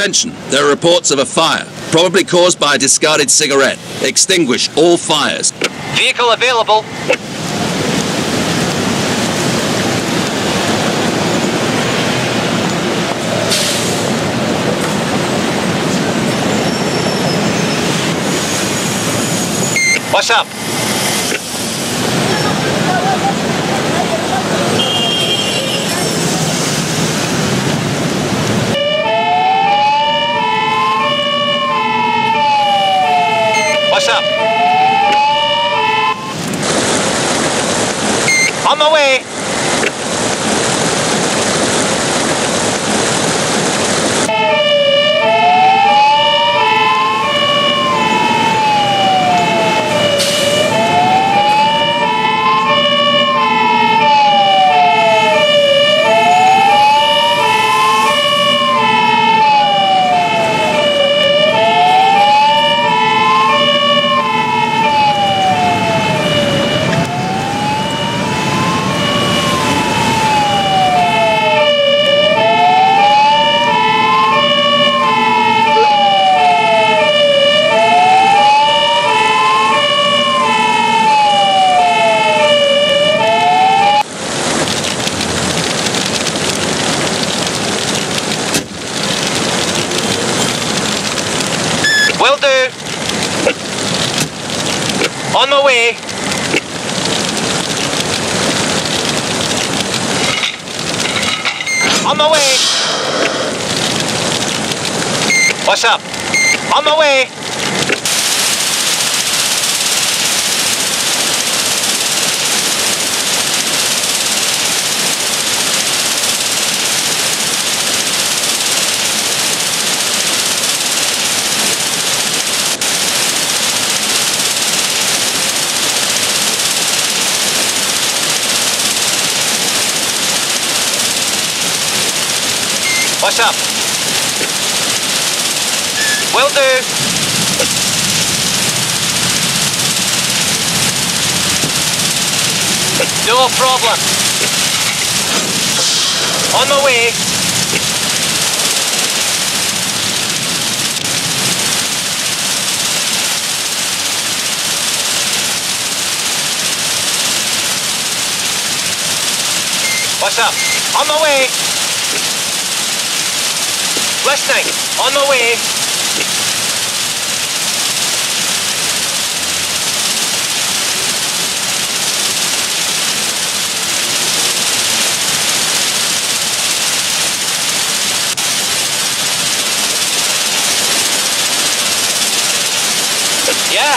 Attention, there are reports of a fire, probably caused by a discarded cigarette. Extinguish all fires. Vehicle available. What's up? What's up? On my way. Will do. On my way. On my way. What's up? On my way. Up? Will do. No problem. On my way. What's up? On my way. Listening. On my way. Yeah.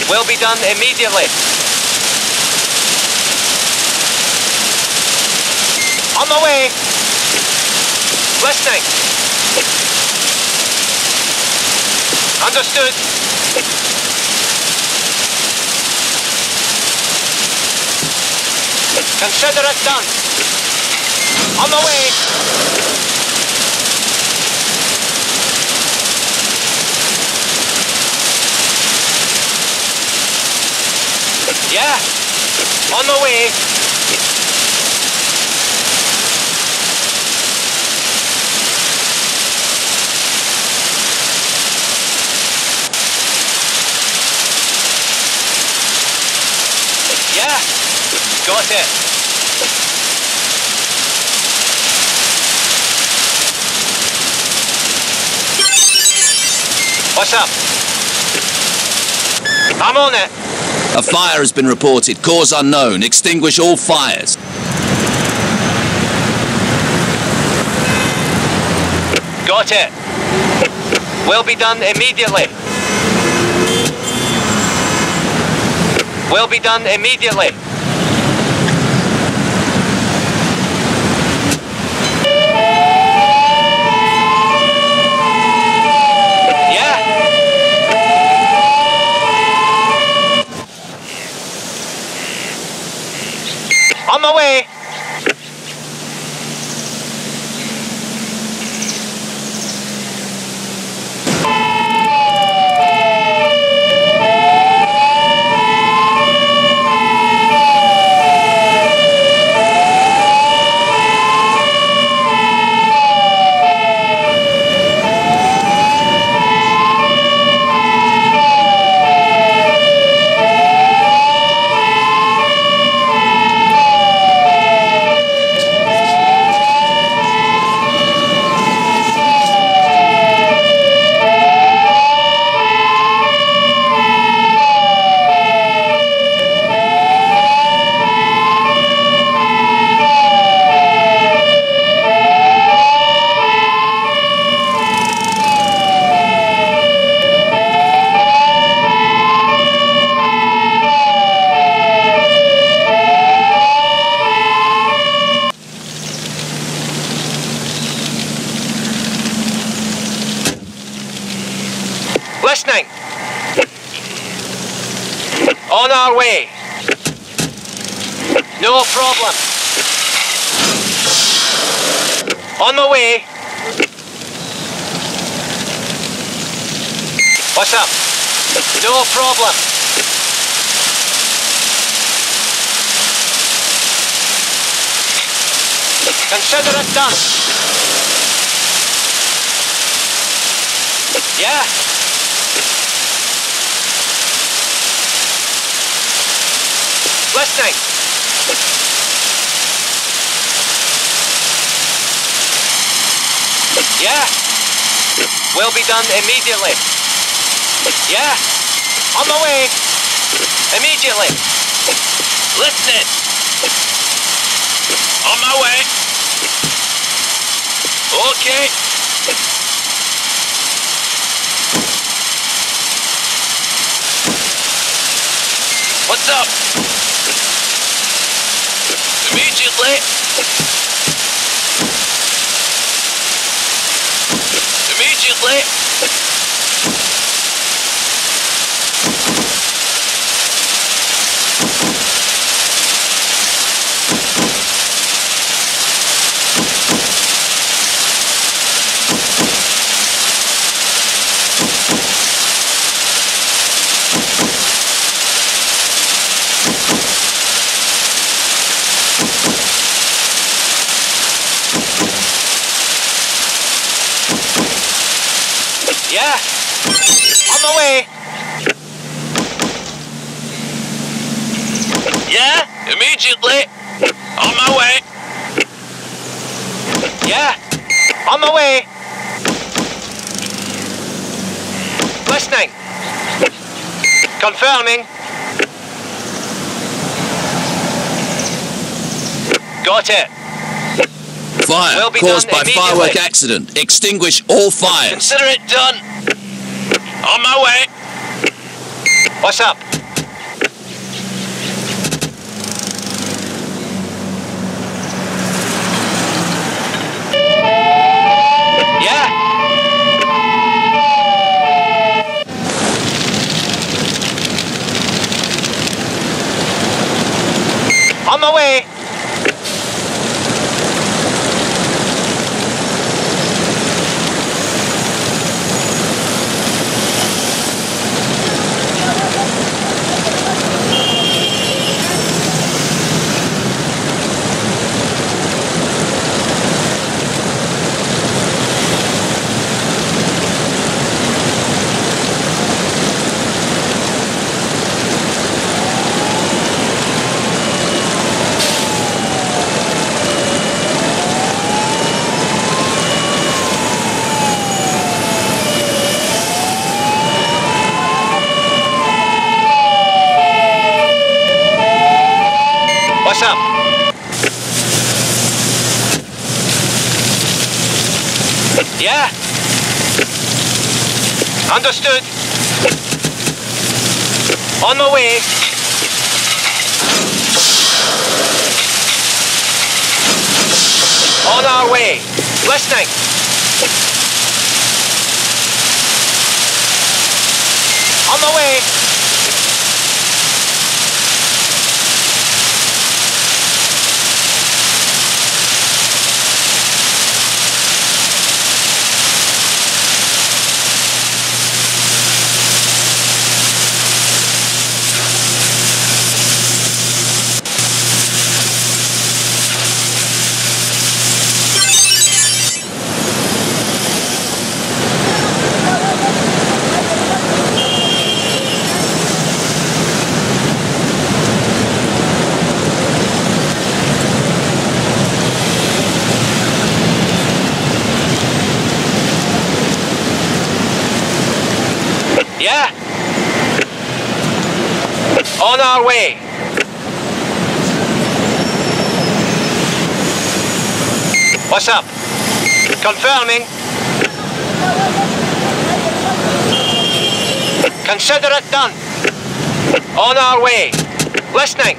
It will be done immediately. On my way. Listening. Understood. Consider it done. On the way. Yeah. On the way. Yeah. Got it. What's up? I'm on it. A fire has been reported, cause unknown. Extinguish all fires. Got it. Will be done immediately. Will be done immediately. Yeah. On my way. problem. On my way. What's up? No problem. Consider it done. Yeah. Listening. Yeah. Will be done immediately. Yeah. On my way. Immediately. Listening. On my way. Okay. What's up? Immediately. Immediately. Yeah. On my way. Yeah, immediately. On my way. Yeah. On my way. Listening. Confirming. Got it. Fire Will caused by firework accident. Extinguish all fires. Consider it done. On my way. What's up? Yeah. On my way. What's up? Yeah. Understood. On my way. On our way. Listening. On my way. Yeah. On our way. What's up? Confirming. Consider it done. On our way. Listening.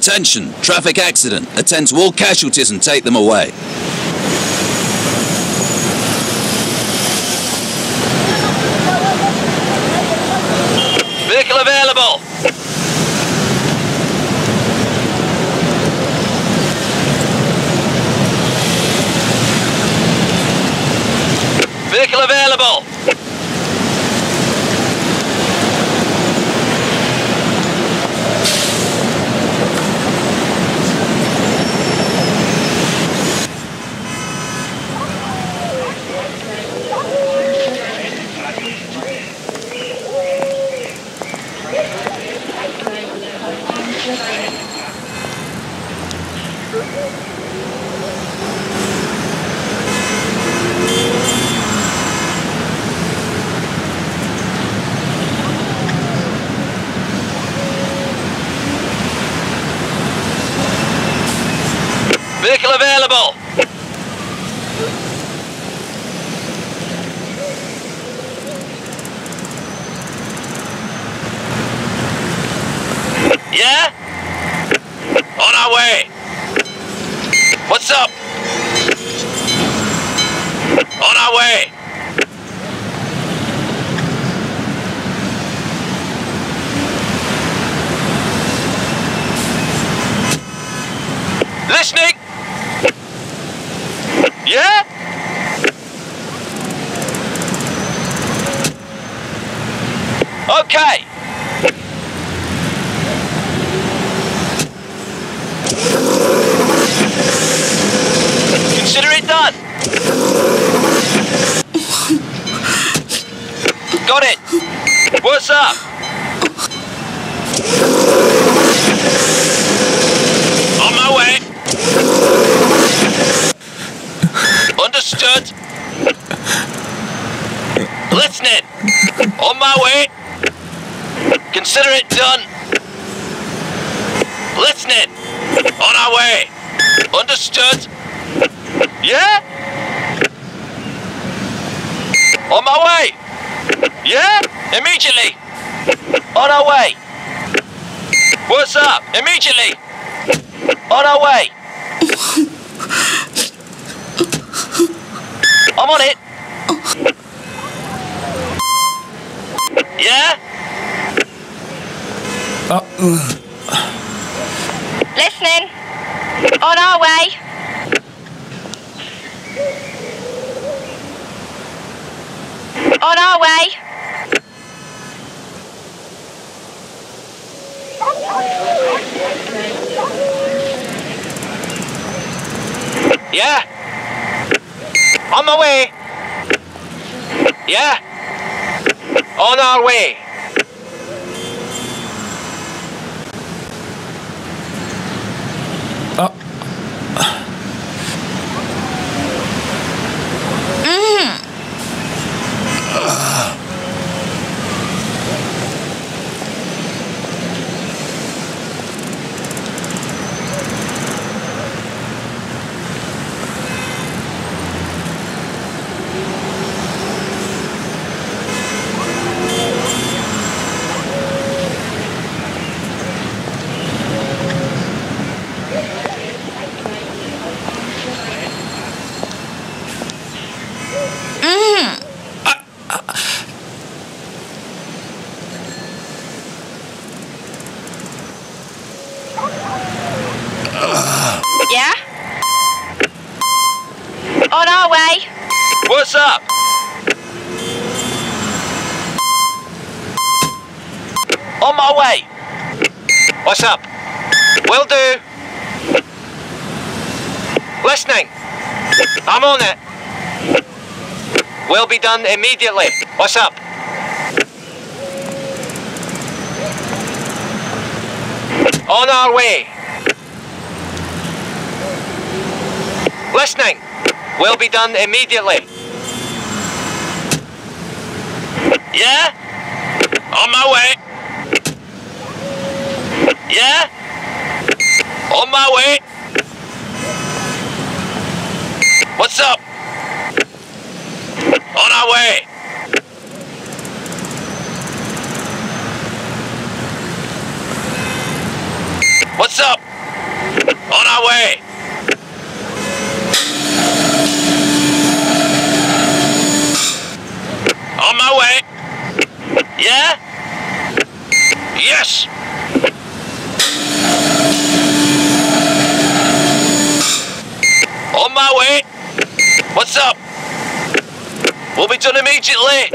Attention, traffic accident. Attend to all casualties and take them away. Understood. Listening. On my way. Consider it done. Listening. On our way. Understood. Yeah? On my way. Yeah? Immediately. On our way. What's up? Immediately. On our way. I'm on it. Yeah? Uh, uh. Listening. On our way. On our way. Yeah? On my way. Yeah? On our way. Yeah? On our way. What's up? On my way. What's up? Will do. Listening. I'm on it. Will be done immediately. What's up? On our way. Listening. Will be done immediately. Yeah? On my way. Yeah? On my way. What's up? On our way. What's up? On our way. On my way. Yeah? Yes. On my way. What's up? We'll be done immediately.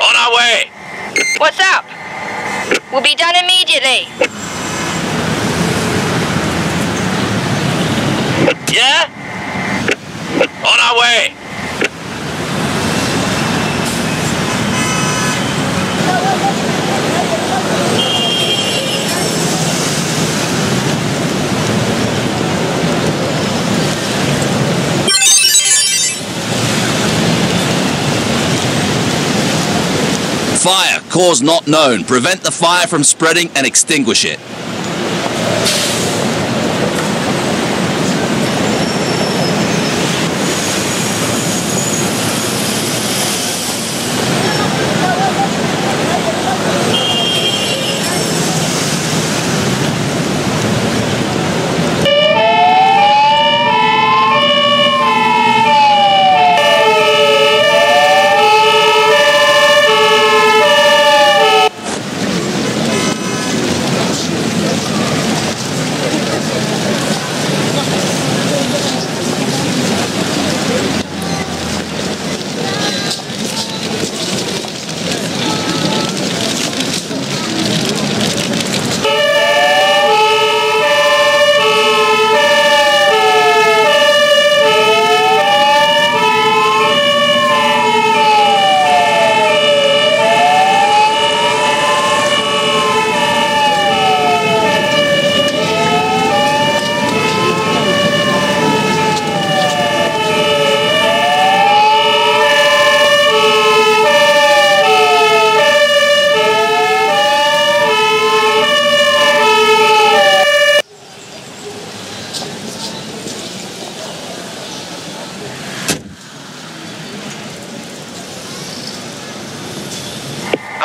On our way. What's up? Will be done immediately. Yeah? On our way. Fire, cause not known. Prevent the fire from spreading and extinguish it.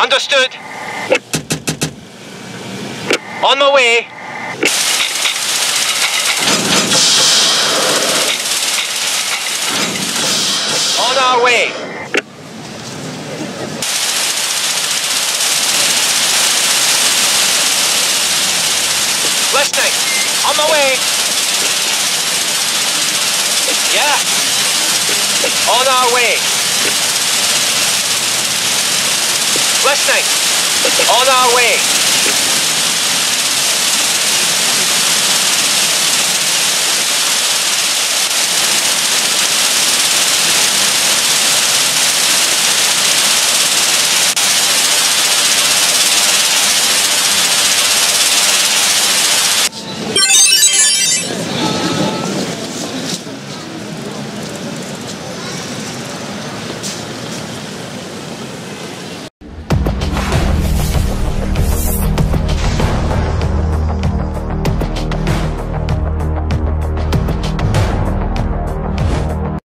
Understood. On my way. last night on our way.